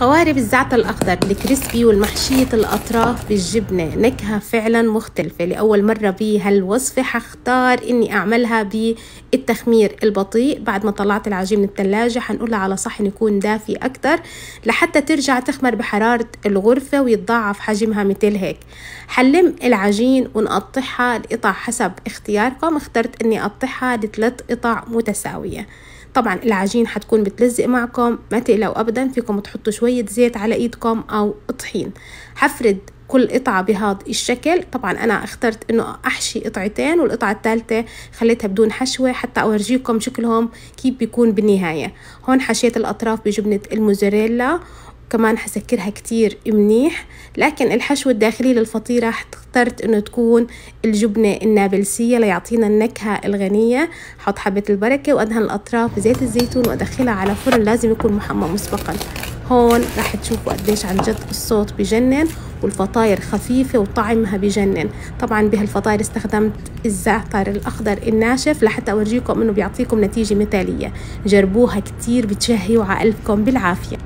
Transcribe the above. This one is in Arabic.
قوارب الزعتر الأخضر الكريسبي والمحشية الأطراف بالجبنة نكهة فعلا مختلفة. لأول مرة بهالوصفة حختار إني أعملها بالتخمير البطيء. بعد ما طلعت العجين من الثلاجة حنقولها على صحن يكون دافي أكتر لحتى ترجع تخمر بحرارة الغرفة ويتضاعف حجمها مثل هيك. حنلم العجين ونقطعها لقطع حسب اختياركم. اخترت إني أقطعها لثلاث قطع متساوية. طبعا العجين حتكون بتلزق معكم ما تقلقوا ابدا فيكم تحطوا شوية زيت على إيدكم أو طحين. حفرد كل قطعة بهذا الشكل. طبعا أنا اخترت إنه أحشي قطعتين والقطعة الثالثة خليتها بدون حشوة حتى أورجيكم شكلهم كيف بيكون بالنهاية. هون حشيت الأطراف بجبنة الموزاريلا. كمان حسكرها كتير منيح. لكن الحشو الداخلي للفطيرة اخترت إنه تكون الجبنة النابلسية ليعطينا النكهة الغنية. حط حبة البركة وأدهن الأطراف بزيت الزيتون وأدخلها على فرن لازم يكون محمى مسبقا. هون راح تشوفوا قديش عن جد الصوت بجنن والفطاير خفيفة وطعمها بجنن. طبعا بهالفطاير استخدمت الزعتر الأخضر الناشف لحتى أورجيكم إنه بيعطيكم نتيجة مثالية. جربوها كتير بتشهي وعقلكم بالعافية.